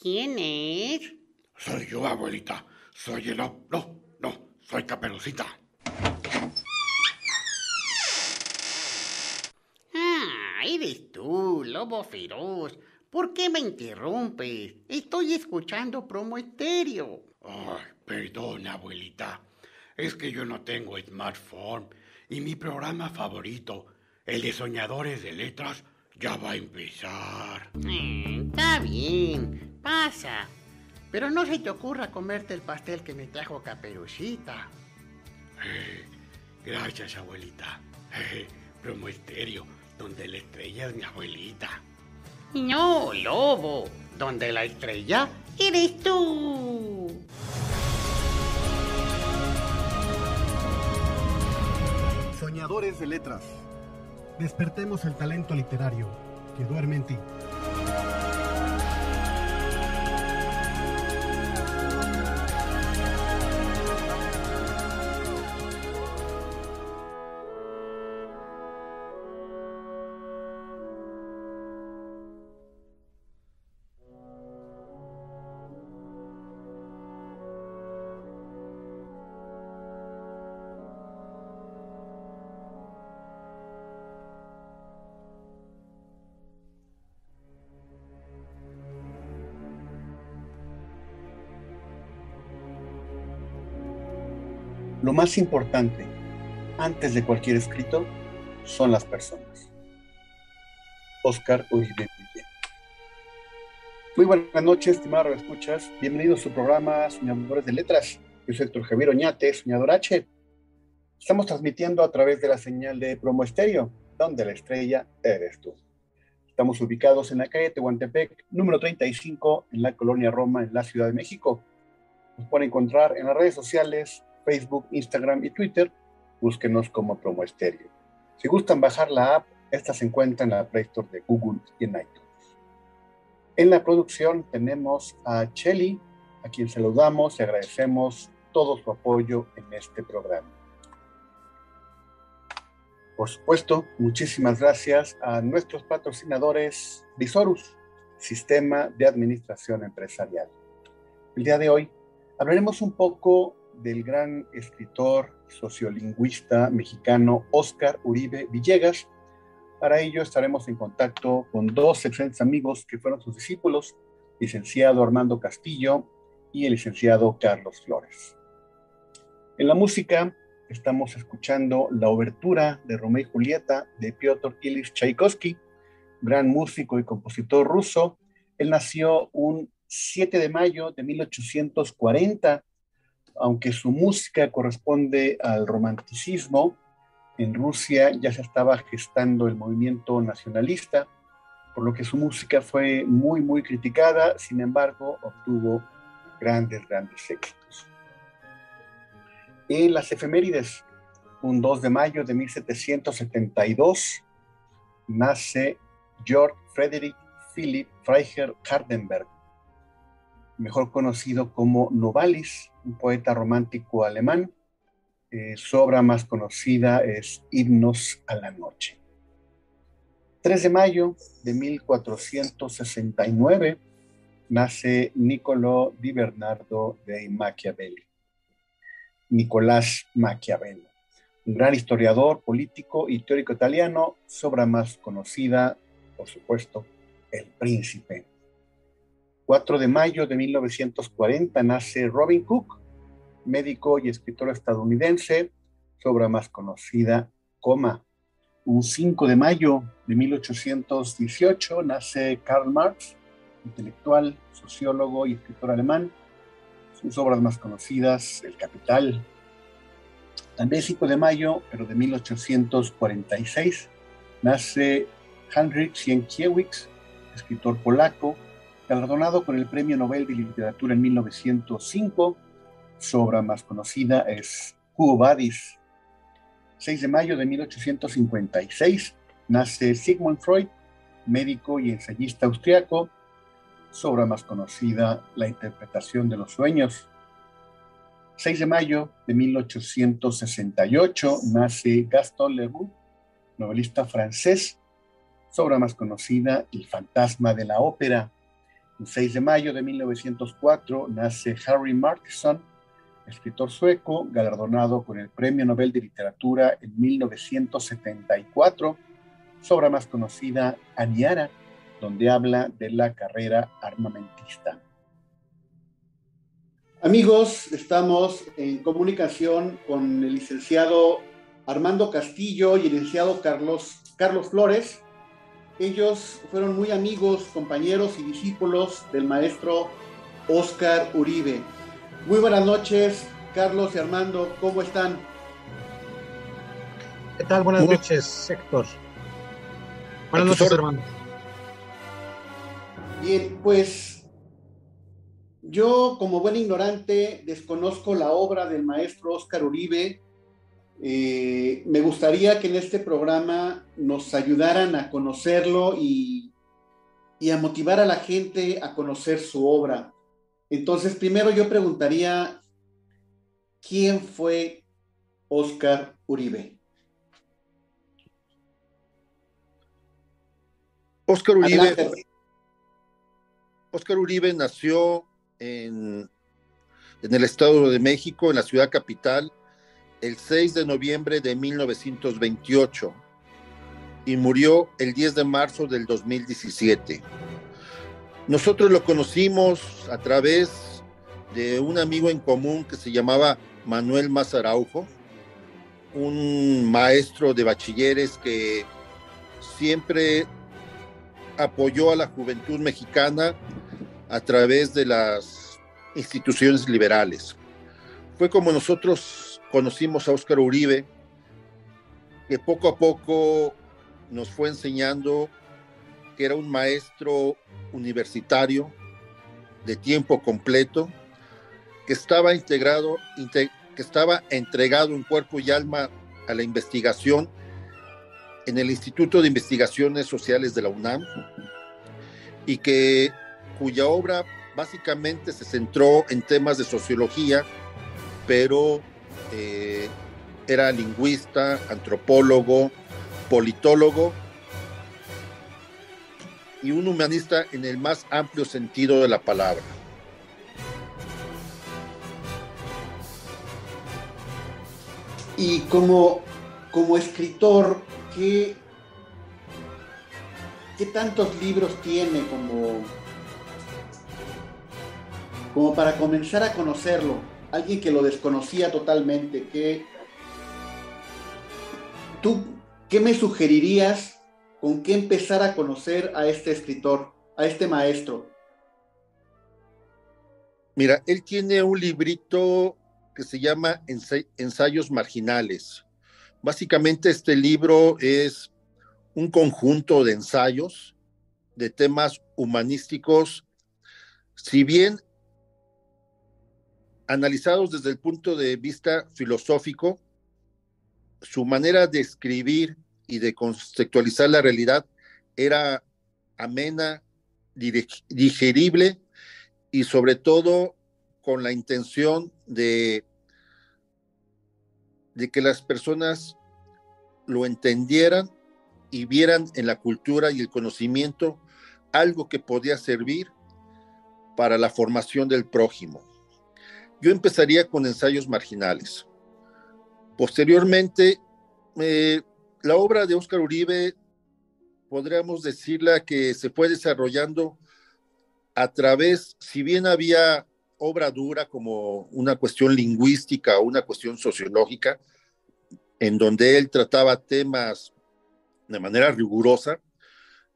¿Quién es? Soy yo, abuelita. Soy el... No, no, soy Caperucita. Ah, eres tú, lobo feroz. ¿Por qué me interrumpes? Estoy escuchando promo estéreo. Ay, perdón, abuelita. Es que yo no tengo smartphone y mi programa favorito, el de Soñadores de Letras, ya va a empezar. Eh, está bien, pasa. Pero no se te ocurra comerte el pastel que me trajo Caperucita. Eh, gracias, abuelita. Eh, promo estéreo, donde la estrella es mi abuelita. No, lobo, donde la estrella eres tú. Soñadores de letras. Despertemos el talento literario que duerme en ti. Lo más importante antes de cualquier escrito son las personas. Oscar Uribe Muy buenas noches, estimados escuchas. Bienvenidos a su programa Soñadores de Letras. Yo soy Héctor Javier Oñate, Soñador H. Estamos transmitiendo a través de la señal de Promo Estéreo, donde la estrella eres tú. Estamos ubicados en la calle Tehuantepec, número 35, en la colonia Roma, en la Ciudad de México. Nos pueden encontrar en las redes sociales Facebook, Instagram y Twitter, búsquenos como Promo Estéreo. Si gustan bajar la app, esta se encuentra en la Play Store de Google y en iTunes. En la producción tenemos a Chelly, a quien saludamos y agradecemos todo su apoyo en este programa. Por supuesto, muchísimas gracias a nuestros patrocinadores Visorus, Sistema de Administración Empresarial. El día de hoy hablaremos un poco del gran escritor sociolingüista mexicano Óscar Uribe Villegas. Para ello estaremos en contacto con dos excelentes amigos que fueron sus discípulos, licenciado Armando Castillo y el licenciado Carlos Flores. En la música estamos escuchando la obertura de Romeo y Julieta de Piotr Ilyich Tchaikovsky, gran músico y compositor ruso. Él nació un 7 de mayo de 1840 aunque su música corresponde al romanticismo, en Rusia ya se estaba gestando el movimiento nacionalista, por lo que su música fue muy, muy criticada, sin embargo, obtuvo grandes, grandes éxitos. En las efemérides, un 2 de mayo de 1772, nace Georg Friedrich Philipp Freiherr Hardenberg, mejor conocido como Novalis, un poeta romántico alemán. Eh, su obra más conocida es Himnos a la Noche. 3 de mayo de 1469 nace Niccolò di Bernardo de Machiavelli. Nicolás Maquiavelo, un gran historiador, político y teórico italiano, su obra más conocida, por supuesto, El Príncipe 4 de mayo de 1940 nace Robin Cook, médico y escritor estadounidense, su obra más conocida, Coma. Un 5 de mayo de 1818 nace Karl Marx, intelectual, sociólogo y escritor alemán. Sus obras más conocidas, El Capital. También 5 de mayo, pero de 1846, nace Heinrich Sienkiewicz, escritor polaco, galardonado con el Premio Nobel de Literatura en 1905. Su obra más conocida es Quo Vadis. 6 de mayo de 1856 nace Sigmund Freud, médico y ensayista austriaco. Su obra más conocida, La interpretación de los sueños. 6 de mayo de 1868 nace Gaston Leroux, novelista francés. Su obra más conocida, El fantasma de la ópera El 6 de mayo de 1904 nace Harry Martinson, escritor sueco, galardonado con el Premio Nobel de Literatura en 1974, su obra más conocida, Aniara, donde habla de la carrera armamentista. Amigos, estamos en comunicación con el licenciado Armando Castillo y el licenciado Carlos, Carlos Flores, ellos fueron muy amigos, compañeros y discípulos del maestro Oscar Uribe. Muy buenas noches, Carlos y Armando, ¿cómo están? ¿Qué tal? Buenas noches, Héctor. Buenas noches, Armando. Bien, pues yo como buen ignorante desconozco la obra del maestro Oscar Uribe eh, me gustaría que en este programa nos ayudaran a conocerlo y, y, a motivar a la gente a conocer su obra. Entonces, primero yo preguntaría, ¿quién fue Oscar Uribe? Oscar Uribe, Oscar Uribe nació en, en el Estado de México, en la ciudad capital, el 6 de noviembre de 1928 y murió el 10 de marzo del 2017. Nosotros lo conocimos a través de un amigo en común que se llamaba Manuel Mazaraujo, un maestro de bachilleres que siempre apoyó a la juventud mexicana a través de las instituciones liberales. Fue como nosotros conocimos a Óscar Uribe, que poco a poco nos fue enseñando que era un maestro universitario de tiempo completo, que estaba integrado, que estaba entregado en cuerpo y alma a la investigación en el Instituto de Investigaciones Sociales de la UNAM y que cuya obra básicamente se centró en temas de sociología, pero eh, era lingüista, antropólogo, politólogo y un humanista en el más amplio sentido de la palabra. Y como, como escritor, ¿qué, ¿qué tantos libros tiene como, como para comenzar a conocerlo? Alguien que lo desconocía totalmente, que tú, ¿qué me sugerirías con qué empezar a conocer a este escritor, a este maestro? Mira, él tiene un librito que se llama Ensayos Marginales. Básicamente este libro es un conjunto de ensayos de temas humanísticos. Si bien analizados desde el punto de vista filosófico, su manera de escribir y de conceptualizar la realidad era amena, digerible y sobre todo con la intención de, de que las personas lo entendieran y vieran en la cultura y el conocimiento algo que podía servir para la formación del prójimo. Yo empezaría con ensayos marginales. Posteriormente, eh, la obra de Óscar Uribe, podríamos decirla que se fue desarrollando a través, si bien había obra dura como una cuestión lingüística o una cuestión sociológica, en donde él trataba temas de manera rigurosa,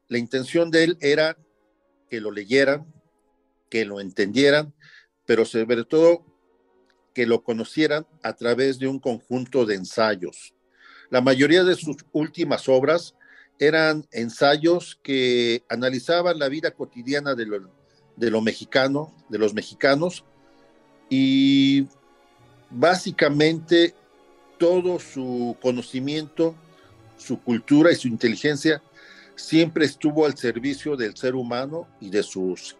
la intención de él era que lo leyeran, que lo entendieran, pero sobre todo que lo conocieran a través de un conjunto de ensayos. La mayoría de sus últimas obras eran ensayos que analizaban la vida cotidiana de lo, de lo mexicano, de los mexicanos, y básicamente todo su conocimiento, su cultura y su inteligencia siempre estuvo al servicio del ser humano y de sus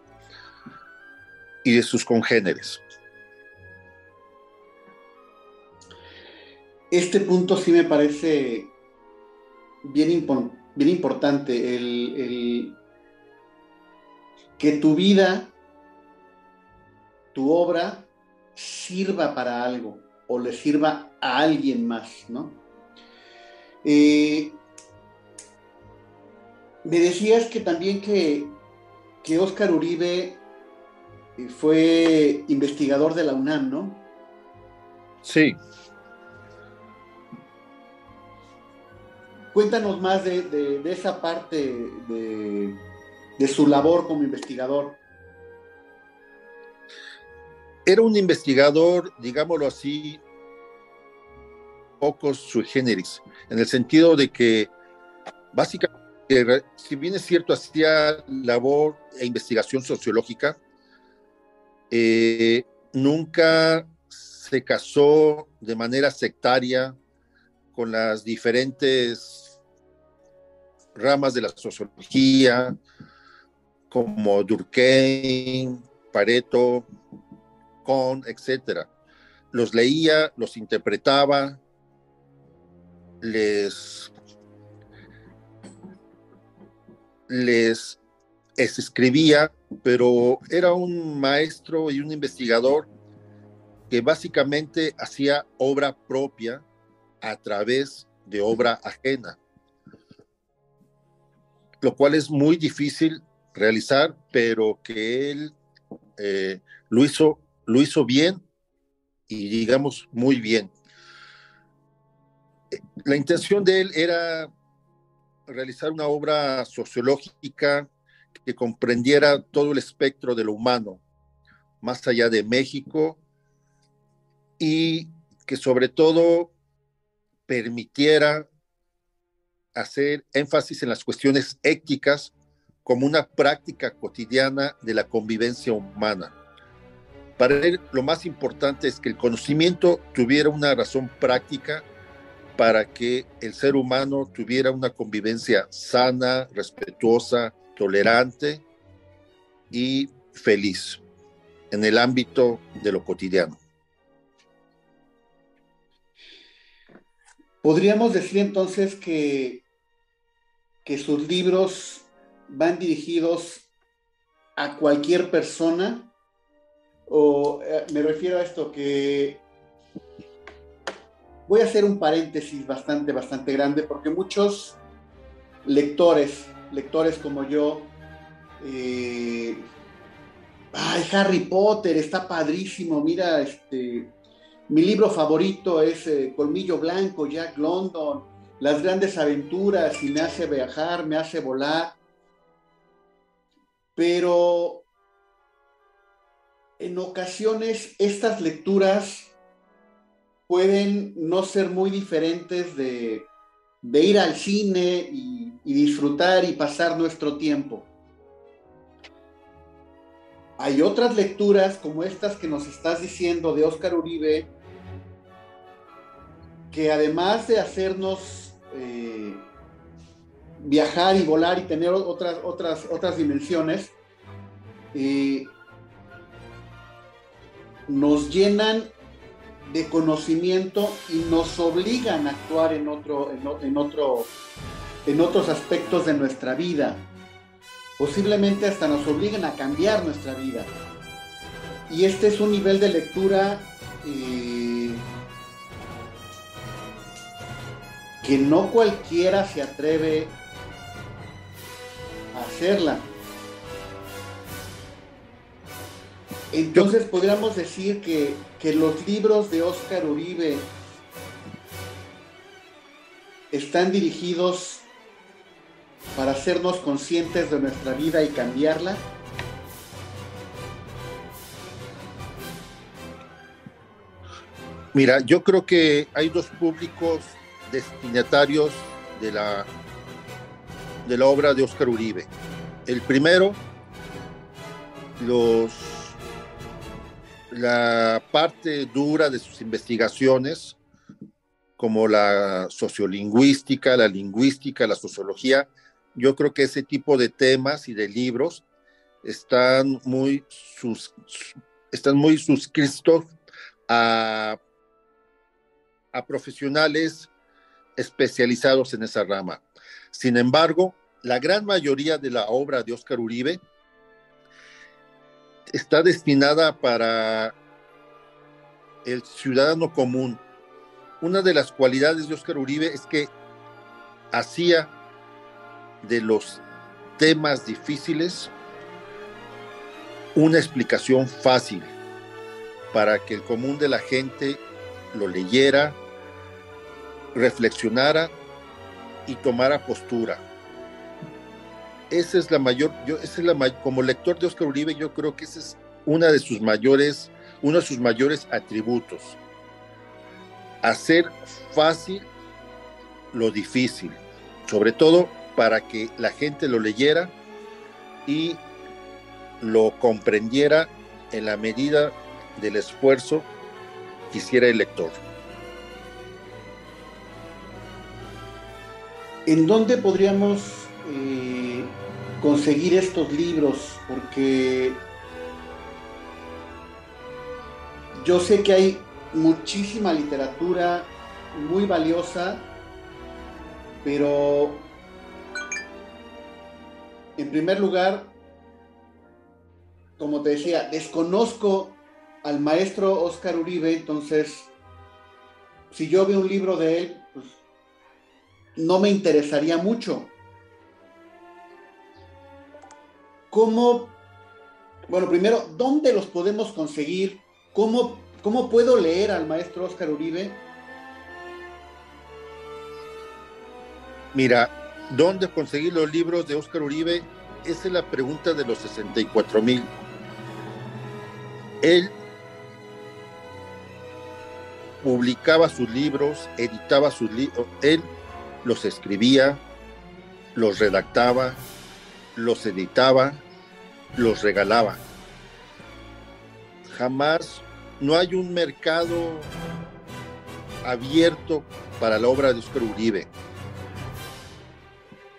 y de sus congéneres. Este punto sí me parece bien, bien importante, el, que tu vida, tu obra, sirva para algo o le sirva a alguien más, ¿no? Eh, me decías que también que, que Oscar Uribe eh, fue investigador de la UNAM, ¿no? Sí. Cuéntanos más de, esa parte de, de su labor como investigador. Era un investigador, digámoslo así, pocos sui generis, en el sentido de que básicamente, si bien es cierto, hacía labor e investigación sociológica, eh, nunca se casó de manera sectaria con las diferentes ramas de la sociología, como Durkheim, Pareto, Kohn, etc. Los leía, los interpretaba, les, les escribía, pero era un maestro y un investigador que básicamente hacía obra propia a través de obra ajena, lo cual es muy difícil realizar, pero que él eh, lo, hizo, lo hizo bien y digamos muy bien. La intención de él era realizar una obra sociológica que comprendiera todo el espectro de lo humano, más allá de México, y que sobre todo permitiera hacer énfasis en las cuestiones éticas como una práctica cotidiana de la convivencia humana. Para él lo más importante es que el conocimiento tuviera una razón práctica para que el ser humano tuviera una convivencia sana, respetuosa, tolerante y feliz en el ámbito de lo cotidiano. Podríamos decir entonces que, que sus libros van dirigidos a cualquier persona, o eh, me refiero a esto que voy a hacer un paréntesis bastante, bastante grande, porque muchos lectores, lectores como yo, eh, ay, Harry Potter, está padrísimo, mira, este, mi libro favorito es eh, Colmillo Blanco, Jack London, Las grandes aventuras y me hace viajar, me hace volar. Pero en ocasiones estas lecturas pueden no ser muy diferentes de, ir al cine y, y disfrutar y pasar nuestro tiempo. Hay otras lecturas como estas que nos estás diciendo de Óscar Uribe, que además de hacernos eh, viajar y volar y tener otras, otras, otras dimensiones, eh, nos llenan de conocimiento y nos obligan a actuar en, otro, en, otro, en otros aspectos de nuestra vida. Posiblemente hasta nos obligan a cambiar nuestra vida. Y este es un nivel de lectura eh, que no cualquiera se atreve a hacerla. Entonces podríamos decir que, que los libros de Óscar Uribe están dirigidos para hacernos conscientes de nuestra vida y cambiarla. Mira, yo creo que hay dos públicos destinatarios de la, de la obra de Óscar Uribe. El primero, los, la parte dura de sus investigaciones, como la sociolingüística, la lingüística, la sociología, yo creo que ese tipo de temas y de libros están muy, sus, están muy suscritos a, a profesionales especializados en esa rama. Sin embargo, la gran mayoría de la obra de Óscar Uribe está destinada para el ciudadano común. Una de las cualidades de Óscar Uribe es que hacía de los temas difíciles una explicación fácil para que el común de la gente lo leyera, reflexionara y tomara postura. Esa es la mayor, yo, esa es la como lector de Oscar Uribe, yo creo que esa es una de sus mayores, uno de sus mayores atributos. Hacer fácil lo difícil, sobre todo para que la gente lo leyera y lo comprendiera en la medida del esfuerzo que hiciera el lector. ¿En dónde podríamos eh, conseguir estos libros? Porque yo sé que hay muchísima literatura muy valiosa, pero en primer lugar, como te decía, desconozco al maestro Oscar Uribe, entonces, si yo veo un libro de él, no me interesaría mucho. ¿Cómo, bueno, primero, dónde los podemos conseguir? ¿Cómo, cómo puedo leer al maestro Oscar Uribe? Mira, ¿dónde conseguir los libros de Oscar Uribe? Esa es la pregunta de los 64 mil. Él publicaba sus libros, editaba sus libros, él los escribía, los redactaba, los editaba, los regalaba. Jamás no hay un mercado abierto para la obra de Oscar Uribe.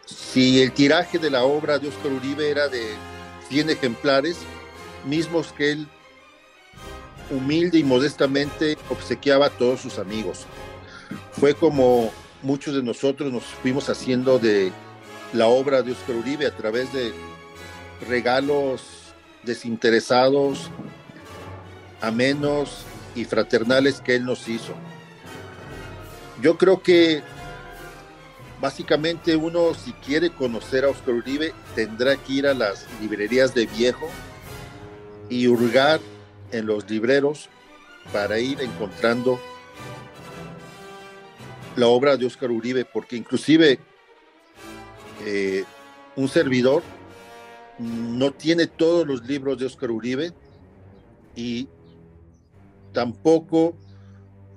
Si el tiraje de la obra de Oscar Uribe era de 100 ejemplares, mismos que él humilde y modestamente obsequiaba a todos sus amigos. Fue como muchos de nosotros nos fuimos haciendo de la obra de Oscar Uribe a través de regalos desinteresados, amenos y fraternales que él nos hizo. Yo creo que básicamente uno si quiere conocer a Oscar Uribe tendrá que ir a las librerías de viejo y hurgar en los libreros para ir encontrando la obra de Oscar Uribe, porque inclusive eh, un servidor no tiene todos los libros de Oscar Uribe y tampoco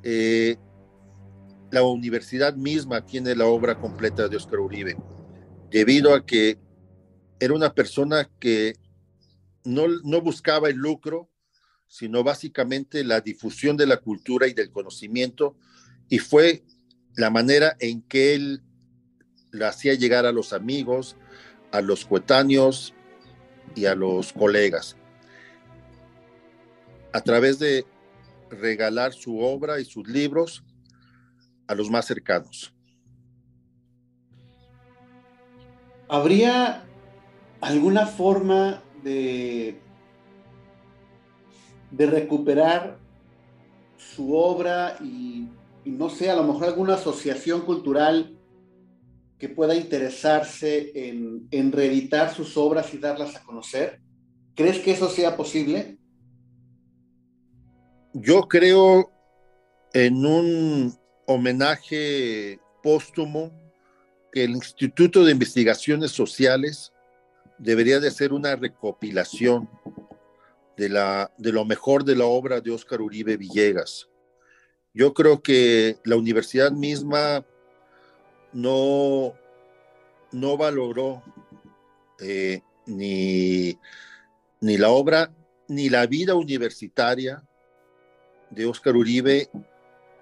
eh, la universidad misma tiene la obra completa de Oscar Uribe, debido a que era una persona que no, no buscaba el lucro, sino básicamente la difusión de la cultura y del conocimiento, y fue la manera en que él la hacía llegar a los amigos, a los coetáneos y a los colegas, a través de regalar su obra y sus libros a los más cercanos. ¿Habría alguna forma de de recuperar su obra y, no sé, a lo mejor alguna asociación cultural que pueda interesarse en, en reeditar sus obras y darlas a conocer? ¿Crees que eso sea posible? Yo creo en un homenaje póstumo que el Instituto de Investigaciones Sociales debería de hacer una recopilación de, la, de lo mejor de la obra de Óscar Uribe Villegas. Yo creo que la universidad misma no, no valoró eh, ni, ni la obra ni la vida universitaria de Óscar Uribe,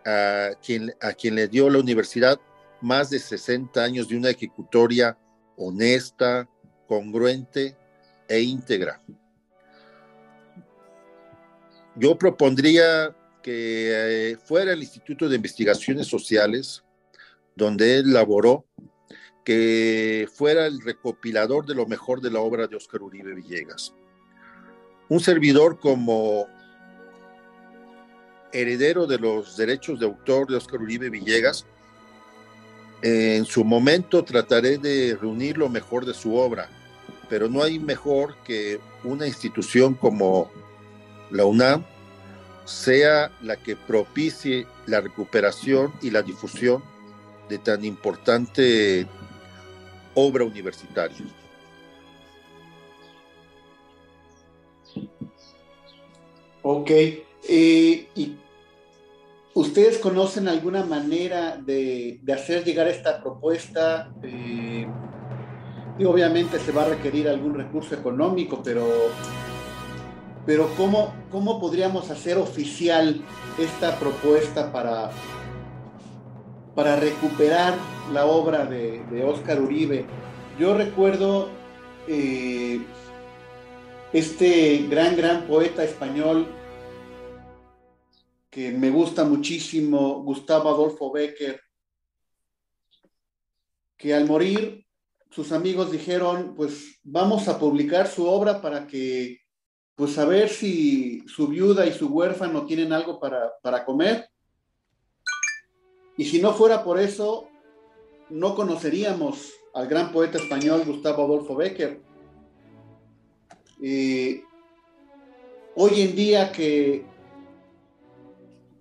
a quien, a quien le dio la universidad más de 60 años de una ejecutoria honesta, congruente e íntegra. Yo propondría que eh, fuera el Instituto de Investigaciones Sociales, donde él laboró, que fuera el recopilador de lo mejor de la obra de Óscar Uribe Villegas. un servidor como heredero de los derechos de autor de Oscar Uribe Villegas, en su momento trataré de reunir lo mejor de su obra, pero no hay mejor que una institución como la UNAM sea la que propicie la recuperación y la difusión de tan importante obra universitaria. Ok. Eh, ¿Y ustedes conocen alguna manera de, hacer llegar esta propuesta? Eh, y obviamente se va a requerir algún recurso económico, pero, pero ¿cómo, ¿cómo podríamos hacer oficial esta propuesta para, para recuperar la obra de, de Oscar Uribe? Yo recuerdo eh, este gran, gran poeta español que me gusta muchísimo, Gustavo Adolfo Becker, que al morir sus amigos dijeron, pues vamos a publicar su obra para que, pues a ver si su viuda y su huérfano tienen algo para, para comer. Y si no fuera por eso, no conoceríamos al gran poeta español Gustavo Adolfo Becker. Eh, hoy en día que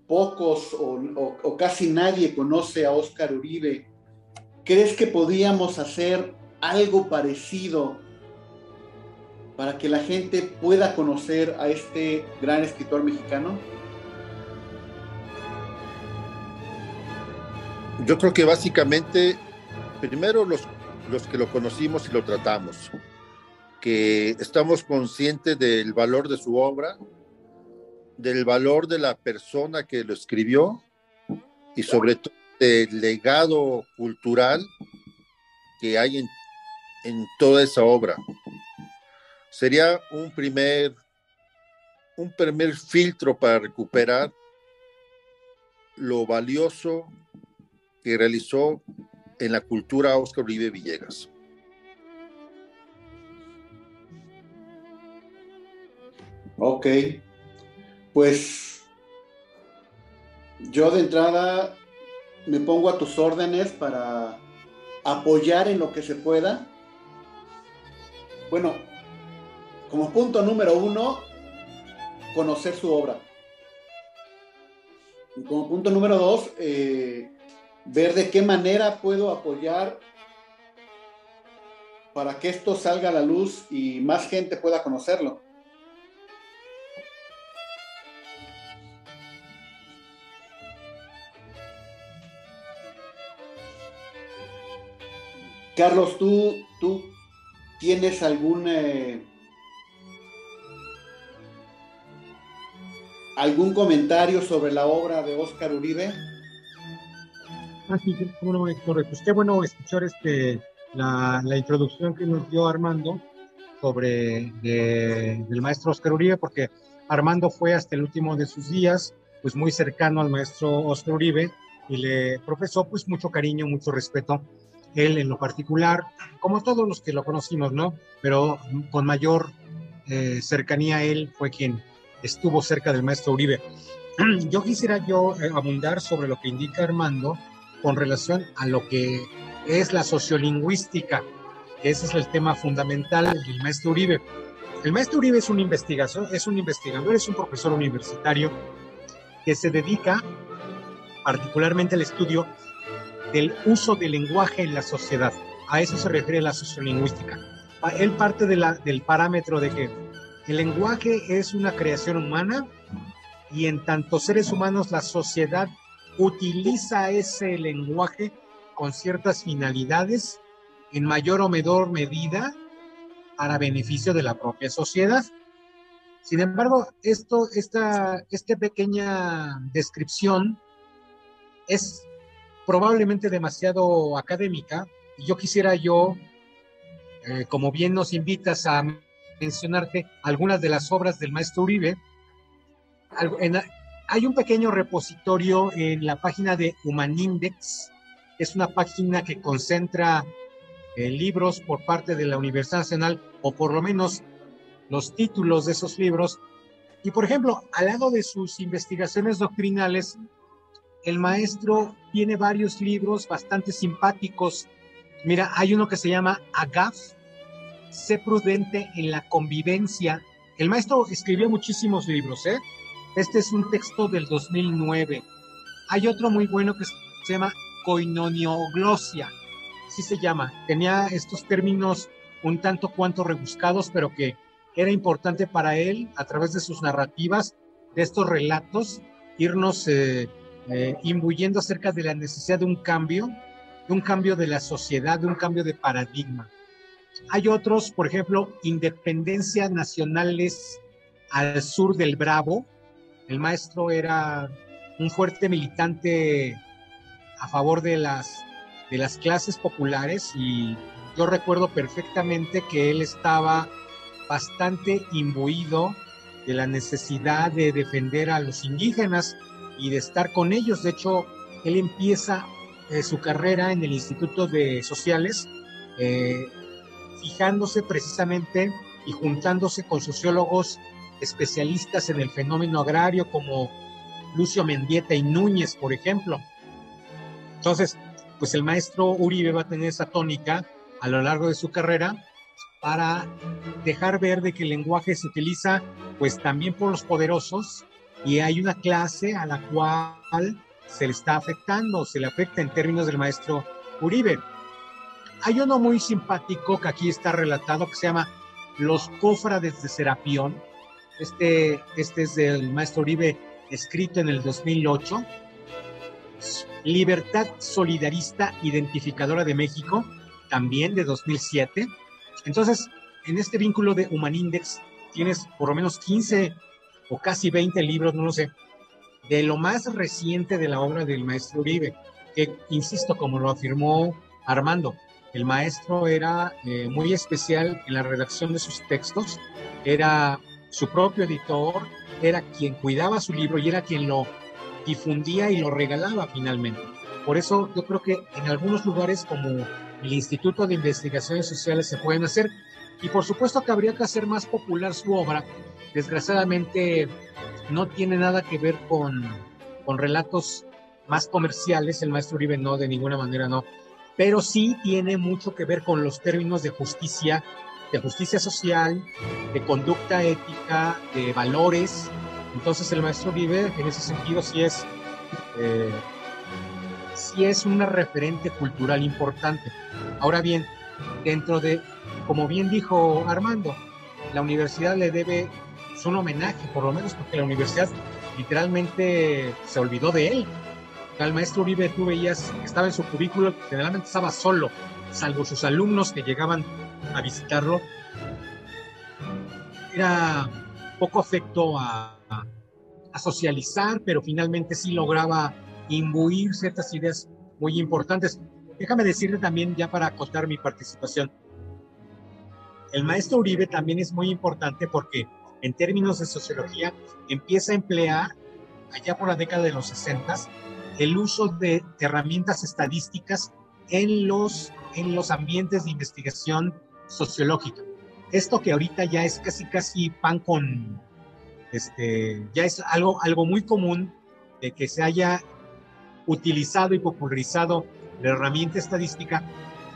pocos o, casi nadie conoce a Oscar Uribe, ¿crees que podíamos hacer algo parecido para que la gente pueda conocer a este gran escritor mexicano? Yo creo que básicamente, primero los, los que lo conocimos y lo tratamos, que estamos conscientes del valor de su obra, del valor de la persona que lo escribió y sobre todo del legado cultural que hay en, en toda esa obra. Sería un primer, un primer filtro para recuperar lo valioso que realizó en la cultura Oscar Uribe Villegas. Ok, pues yo de entrada me pongo a tus órdenes para apoyar en lo que se pueda. Bueno, como punto número uno, conocer su obra. Y como punto número dos, eh, ver de qué manera puedo apoyar para que esto salga a la luz y más gente pueda conocerlo. Carlos, ¿tú, tú tienes algún, eh, algún comentario sobre la obra de Oscar Uribe? Ah, sí, bueno, Pues qué bueno escuchar este, la, introducción que nos dio Armando sobre el maestro Oscar Uribe, porque Armando fue hasta el último de sus días, pues muy cercano al maestro Oscar Uribe y le profesó pues mucho cariño, mucho respeto él en lo particular, como todos los que lo conocimos, ¿no? Pero con mayor eh, cercanía él fue quien estuvo cerca del maestro Uribe. Yo quisiera yo eh, abundar sobre lo que indica Armando con relación a lo que es la sociolingüística, que ese es el tema fundamental del maestro Uribe. El maestro Uribe es un investigador, es un investigador, es un profesor universitario que se dedica particularmente al estudio del uso del lenguaje en la sociedad. A eso se refiere la sociolingüística. Él parte de la, del parámetro de que el lenguaje es una creación humana y en tanto seres humanos la sociedad utiliza ese lenguaje con ciertas finalidades en mayor o menor medida para beneficio de la propia sociedad. Sin embargo, esto, esta, pequeña descripción es probablemente demasiado académica. Y yo quisiera yo, eh, como bien nos invitas a mencionarte algunas de las obras del maestro Uribe, hay un pequeño repositorio en la página de Humanindex, es una página que concentra eh, libros por parte de la Universidad Nacional, o por lo menos los títulos de esos libros. Y por ejemplo, al lado de sus investigaciones doctrinales, el maestro tiene varios libros bastante simpáticos. Mira, hay uno que se llama Agaf, Sé prudente en la convivencia. El maestro escribió muchísimos libros, ¿eh? Este es un texto del 2009. Hay otro muy bueno que se llama Koinonioglosia, así se llama. Tenía estos términos un tanto cuanto rebuscados, pero que era importante para él, a través de sus narrativas, de estos relatos, irnos eh, eh, imbuyendo acerca de la necesidad de un cambio, de un cambio de la sociedad, de un cambio de paradigma. Hay otros, por ejemplo, Independencias Nacionales al sur del Bravo. El maestro era un fuerte militante a favor de las, de las clases populares y yo recuerdo perfectamente que él estaba bastante imbuido de la necesidad de defender a los indígenas y de estar con ellos. De hecho, él empieza eh, su carrera en el Instituto de Sociales, eh, fijándose precisamente y juntándose con sociólogos especialistas en el fenómeno agrario como Lucio Mendieta y Núñez, por ejemplo. Entonces, pues el maestro Uribe va a tener esa tónica a lo largo de su carrera para dejar ver de que el lenguaje se utiliza pues también por los poderosos y hay una clase a la cual se le está afectando, se le afecta en términos del maestro Uribe. Hay uno muy simpático que aquí está relatado que se llama Los cofrades de Serapión. Este, este es del maestro Uribe, escrito en el 2008. Libertad Solidarista Identificadora de México, también de 2007. Entonces, en este vínculo de Humanindex tienes por lo menos 15 o casi 20 libros, no lo sé, de lo más reciente de la obra del maestro Uribe, que, insisto, como lo afirmó Armando, el maestro era eh, muy especial en la redacción de sus textos, era su propio editor, era quien cuidaba su libro y era quien lo difundía y lo regalaba finalmente. Por eso yo creo que en algunos lugares como el Instituto de Investigaciones Sociales se pueden hacer y por supuesto que habría que hacer más popular su obra. Desgraciadamente no tiene nada que ver con, con relatos más comerciales, el maestro Uribe no, de ninguna manera no, pero sí tiene mucho que ver con los términos de justicia, de justicia social, de conducta ética, de valores. Entonces el maestro Uribe en ese sentido sí es, eh, sí es una referente cultural importante. Ahora bien, dentro de, como bien dijo Armando, la universidad le debe un homenaje, por lo menos porque la universidad literalmente se olvidó de él. Al maestro Uribe tú veías que estaba en su currículo, generalmente estaba solo, salvo sus alumnos que llegaban a visitarlo. Era poco afecto a, a socializar, pero finalmente sí lograba imbuir ciertas ideas muy importantes. Déjame decirle también, ya para acotar mi participación, el maestro Uribe también es muy importante porque en términos de sociología empieza a emplear, allá por la década de los 60, el uso de herramientas estadísticas en los, en los ambientes de investigación sociológica. Esto que ahorita ya es casi casi pan con, este, ya es algo, algo muy común de que se haya utilizado y popularizado la herramienta estadística.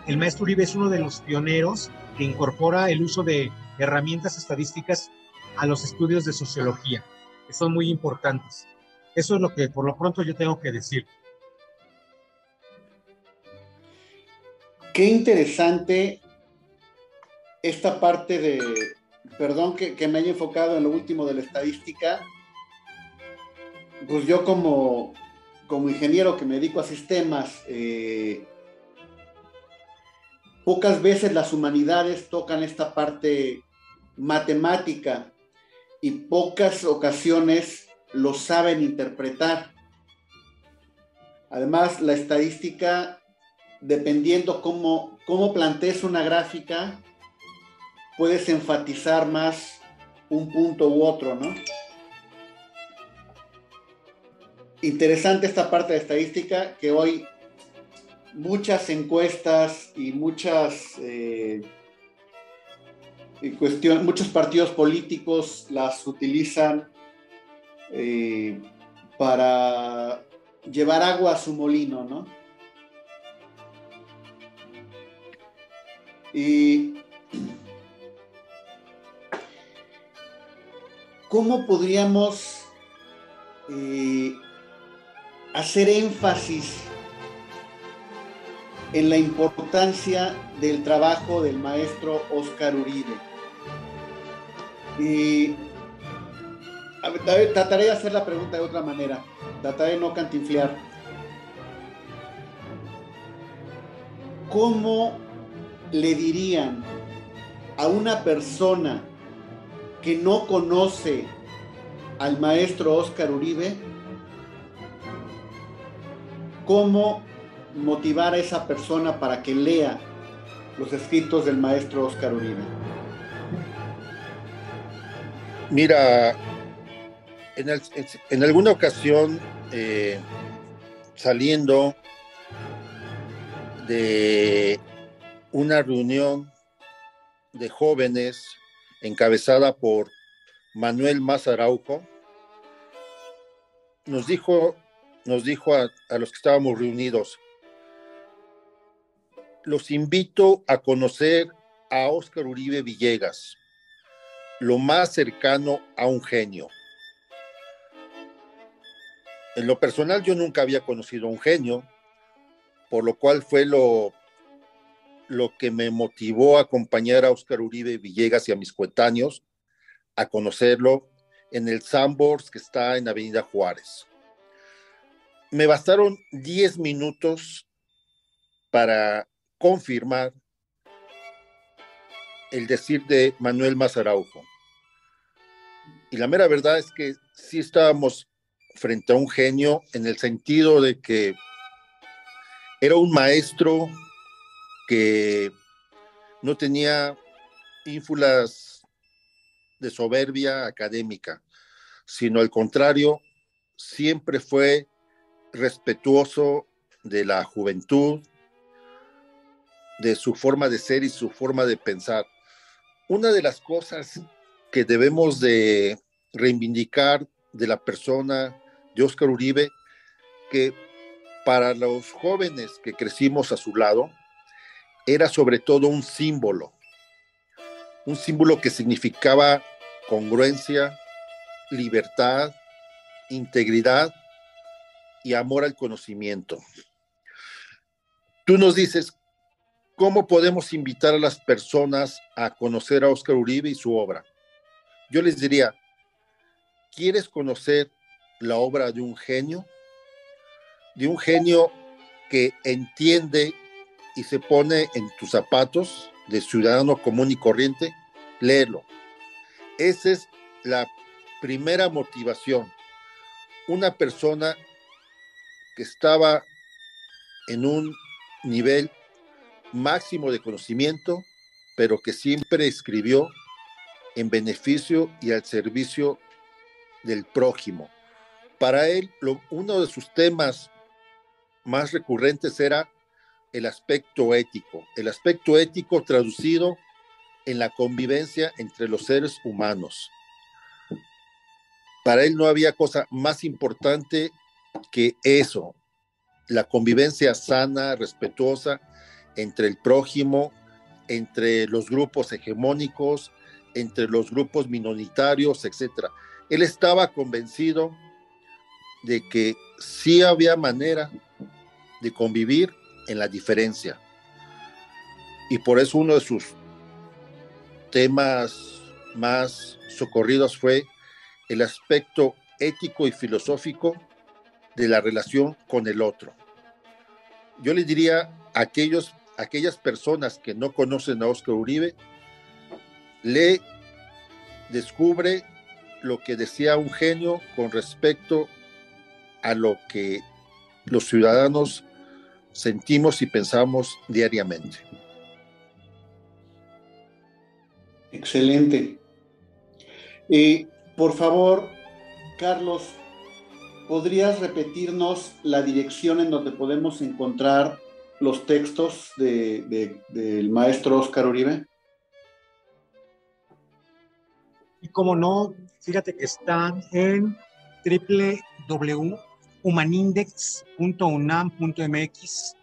El maestro Uribe es uno de los pioneros que incorpora el uso de herramientas estadísticas a los estudios de sociología, que son muy importantes. Eso es lo que por lo pronto yo tengo que decir. Qué interesante esta parte de, perdón que, me haya enfocado en lo último de la estadística, pues yo como, como ingeniero que me dedico a sistemas, eh, pocas veces las humanidades tocan esta parte matemática y pocas ocasiones lo saben interpretar. Además, la estadística, dependiendo cómo, cómo plantees una gráfica, puedes enfatizar más un punto u otro, ¿no? Interesante esta parte de estadística que hoy muchas encuestas y muchas eh, muchos partidos políticos las utilizan eh, para llevar agua a su molino, ¿no? Y ¿cómo podríamos eh, hacer énfasis en la importancia del trabajo del maestro Oscar Uribe? Trataré de hacer la pregunta de otra manera, trataré de no cantinflear. ¿Cómo le dirían a una persona que no conoce al maestro Oscar Uribe, cómo motivar a esa persona para que lea los escritos del maestro Oscar Uribe? Mira, en, alguna ocasión, eh, saliendo de una reunión de jóvenes encabezada por Manuel Mazarauco, nos dijo, nos dijo a, a los que estábamos reunidos, los invito a conocer a Óscar Uribe Villegas, lo más cercano a un genio. En lo personal yo nunca había conocido a un genio, por lo cual fue lo lo que me motivó a acompañar a Oscar Uribe Villegas y a mis coetáneos a conocerlo en el Sambors que está en Avenida Juárez. Me bastaron 10 minutos para confirmar el decir de Manuel Mazaraujo. Y la mera verdad es que sí estábamos frente a un genio en el sentido de que era un maestro que no tenía ínfulas de soberbia académica, sino al contrario, siempre fue respetuoso de la juventud, de su forma de ser y su forma de pensar. Una de las cosas que debemos de reivindicar de la persona de Oscar Uribe, que para los jóvenes que crecimos a su lado, era sobre todo un símbolo, un símbolo que significaba congruencia, libertad, integridad y amor al conocimiento. Tú nos dices, ¿cómo podemos invitar a las personas a conocer a Oscar Uribe y su obra? Yo les diría, ¿quieres conocer la obra de un genio? De un genio que entiende y se pone en tus zapatos de ciudadano común y corriente, léelo. Esa es la primera motivación. Una persona que estaba en un nivel máximo de conocimiento, pero que siempre escribió en beneficio y al servicio del prójimo. Para él, uno de sus temas más recurrentes era el aspecto ético, el aspecto ético traducido en la convivencia entre los seres humanos. Para él no había cosa más importante que eso, la convivencia sana, respetuosa entre el prójimo, entre los grupos hegemónicos, entre los grupos minoritarios, etc. Él estaba convencido de que sí había manera de convivir en la diferencia. Y por eso uno de sus temas más socorridos fue el aspecto ético y filosófico de la relación con el otro. Yo le diría a aquellos, aquellas personas que no conocen a Oscar Uribe, le descubre lo que decía un genio con respecto a lo que los ciudadanos sentimos y pensamos diariamente. Excelente. y por favor, Carlos, ¿podrías repetirnos la dirección en donde podemos encontrar los textos del maestro Oscar Uribe? como no, fíjate que están en www.humanindex.unam.mx.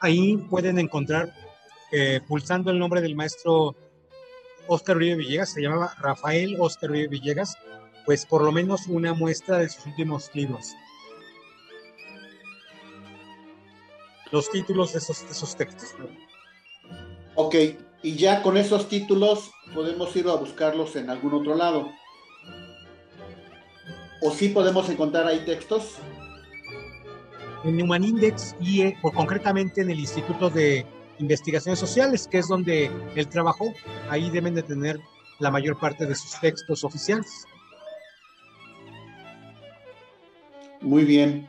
Ahí pueden encontrar, eh, pulsando el nombre del maestro Oscar Uribe Villegas, se llamaba Rafael Oscar Uribe Villegas, pues por lo menos una muestra de sus últimos libros. Los títulos de esos, de esos textos. Ok, y ya con esos títulos podemos ir a buscarlos en algún otro lado. ¿O sí podemos encontrar ahí textos? En Human Index y eh, concretamente en el Instituto de Investigaciones Sociales, que es donde él trabajó, ahí deben de tener la mayor parte de sus textos oficiales. Muy bien.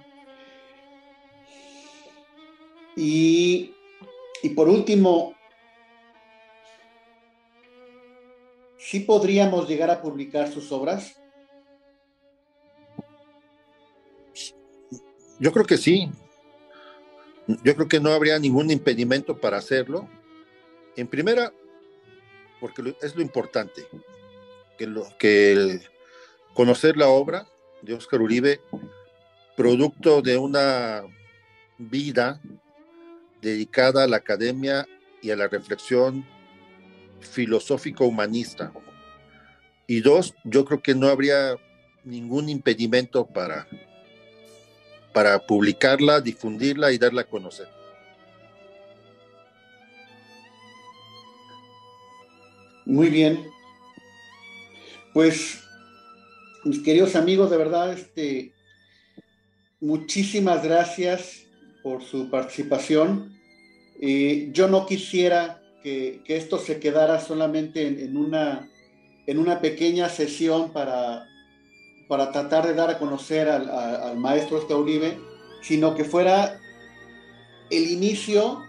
Y, y por último, ¿sí podríamos llegar a publicar sus obras? Yo creo que sí. Yo creo que no habría ningún impedimento para hacerlo. En primera, porque es lo importante, que, conocer la obra de Oscar Uribe, producto de una vida dedicada a la academia y a la reflexión filosófico-humanista. Y dos, yo creo que no habría ningún impedimento para, para publicarla, difundirla y darla a conocer. Muy bien. Pues, mis queridos amigos, de verdad, este, muchísimas gracias por su participación. Eh, yo no quisiera que, que, esto se quedara solamente en, una, en una pequeña sesión para, para tratar de dar a conocer al, maestro Oscar Uribe, sino que fuera el inicio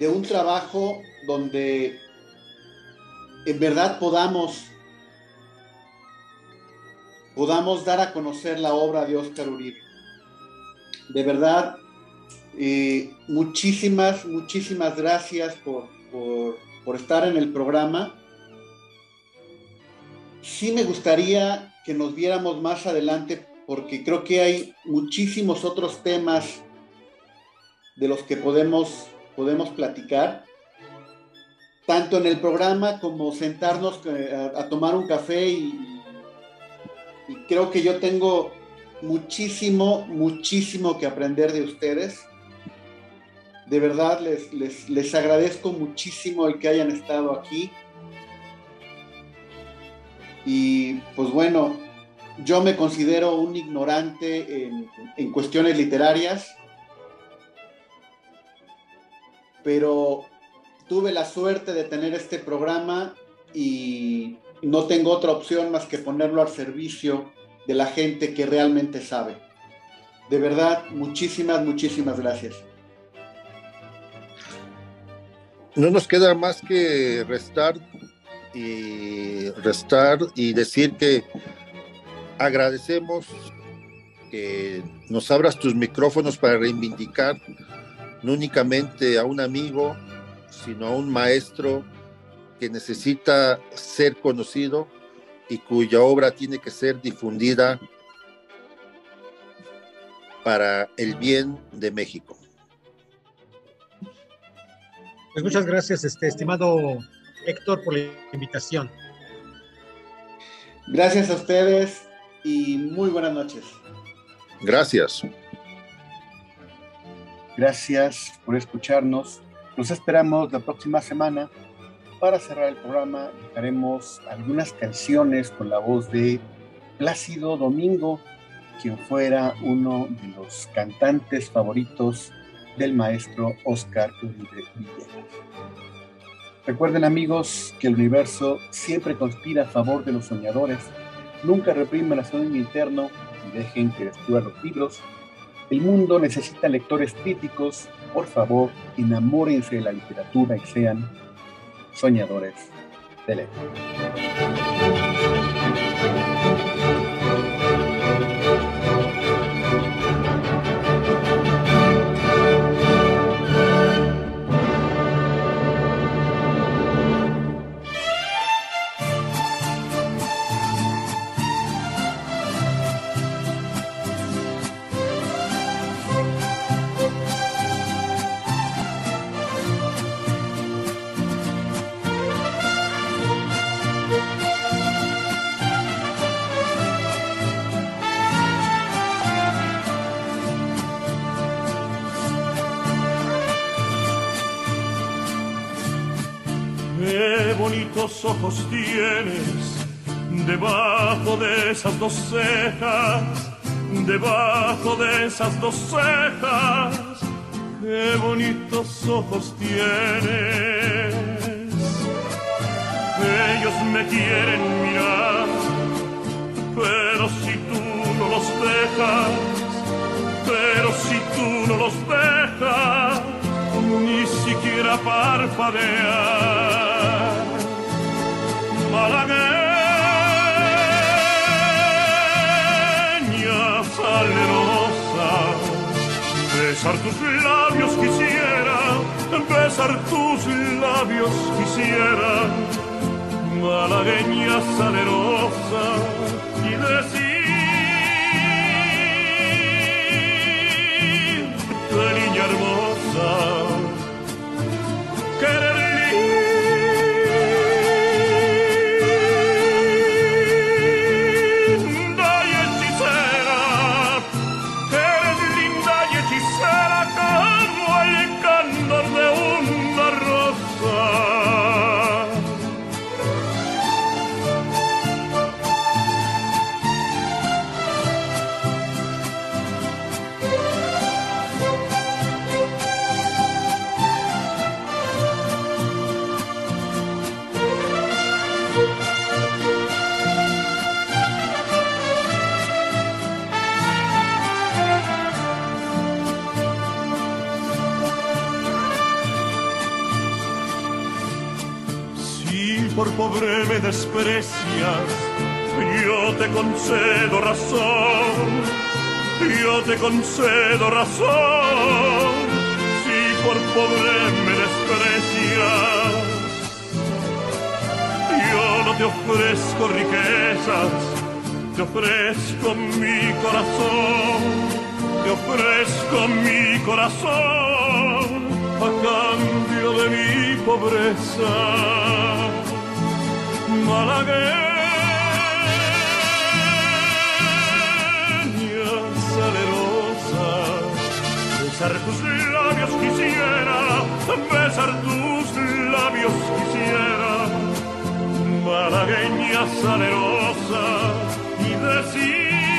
de un trabajo donde en verdad podamos podamos dar a conocer la obra de Oscar Uribe. De verdad, eh, muchísimas, muchísimas gracias por, por, por, estar en el programa. Sí me gustaría que nos viéramos más adelante porque creo que hay muchísimos otros temas de los que podemos, podemos platicar, tanto en el programa como sentarnos a, a tomar un café y, y creo que yo tengo muchísimo, muchísimo que aprender de ustedes. De verdad, les, les, les, agradezco muchísimo el que hayan estado aquí. Y pues bueno, yo me considero un ignorante en, en cuestiones literarias, pero tuve la suerte de tener este programa y no tengo otra opción más que ponerlo al servicio de la gente que realmente sabe. De verdad, muchísimas, muchísimas gracias. No nos queda más que restar y restar y decir que agradecemos que nos abras tus micrófonos para reivindicar no únicamente a un amigo, sino a un maestro que necesita ser conocido y cuya obra tiene que ser difundida para el bien de México. Pues muchas gracias, este, estimado Héctor, por la invitación. Gracias a ustedes y muy buenas noches. Gracias. Gracias por escucharnos. Nos esperamos la próxima semana para cerrar el programa dejaremos algunas canciones con la voz de Plácido Domingo, quien fuera uno de los cantantes favoritos del maestro Oscar Uribe Villegas. Recuerden amigos que el universo siempre conspira a favor de los soñadores, nunca reprime el sueño interno y dejen que descubran los libros. El mundo necesita lectores críticos, por favor, enamórense de la literatura y sean soñadores de lejos. Tienes debajo de esas dos cejas, debajo de esas dos cejas. Qué bonitos ojos tienes. Ellos me quieren mirar, pero si tú no los dejas, pero si tú no los dejas, ni siquiera parpadear. Malagueña salerosa, besar tus labios quisiera, besar tus labios quisiera, malagueña salerosa, y decir, niña hermosa, linda concedo razón. Si por pobre me desprecias, yo no te ofrezco riquezas, te ofrezco mi corazón, te ofrezco mi corazón a cambio de mi pobreza. Malagueña besar tus labios quisiera, besar tus labios quisiera, malagueña salerosa, y decirte,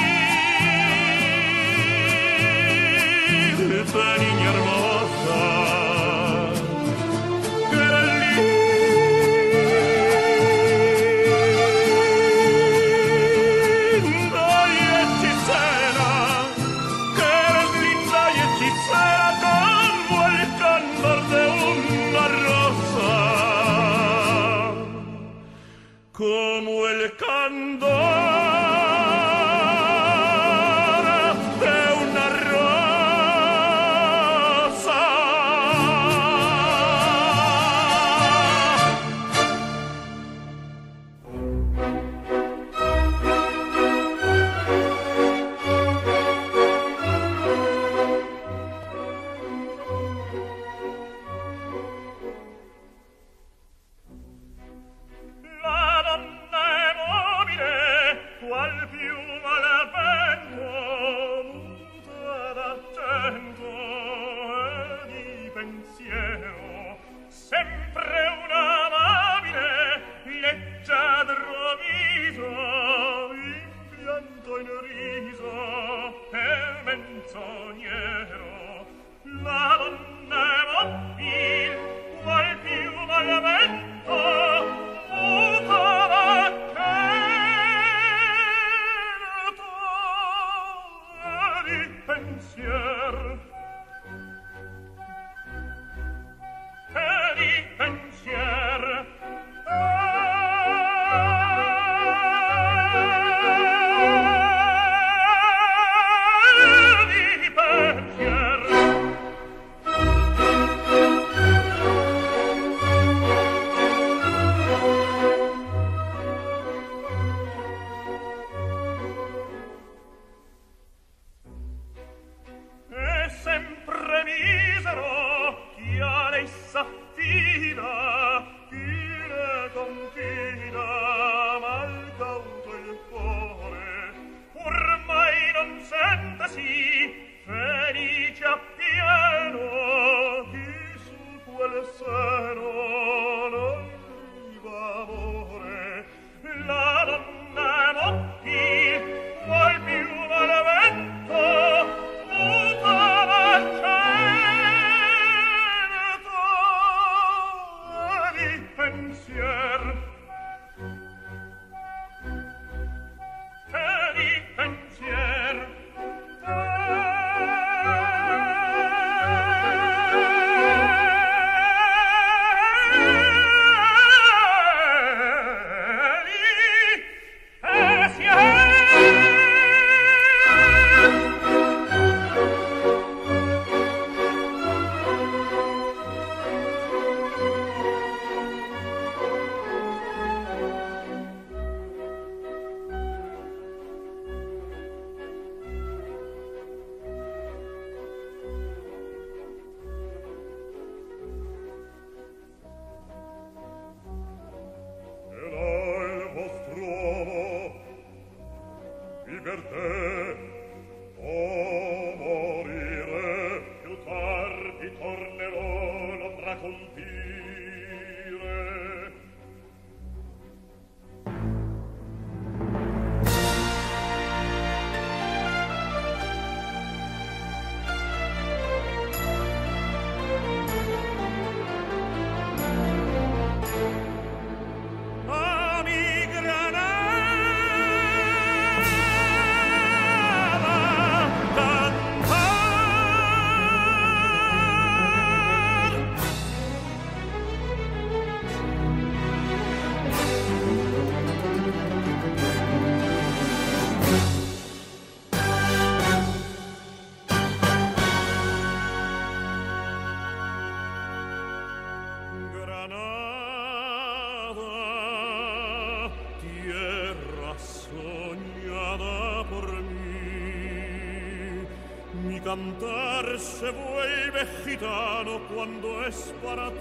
gitano cuando es para.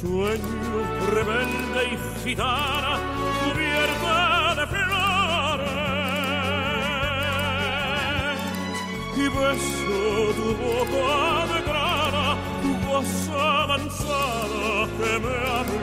Sueño rebelde y gitana cubierta de flores. Y beso tu boca de grana tu voz avanzada que me habla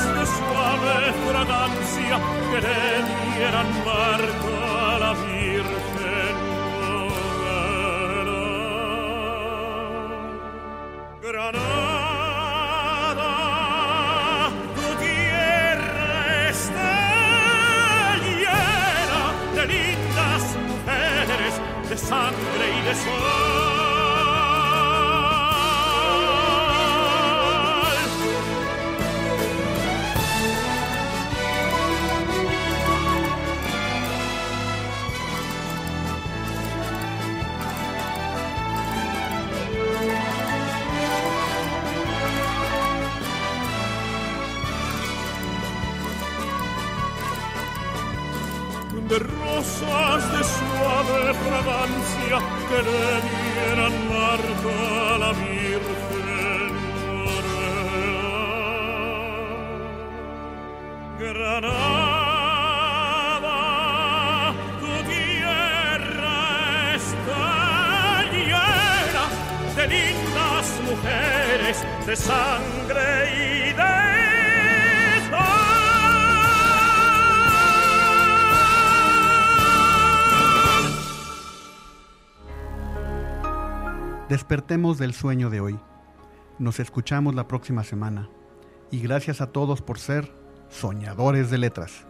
queste suave fra d'ansia che devi eran marta la virgen novena. Granada Despertemos del sueño de hoy. Nos escuchamos la próxima semana. Y gracias a todos por ser soñadores de letras.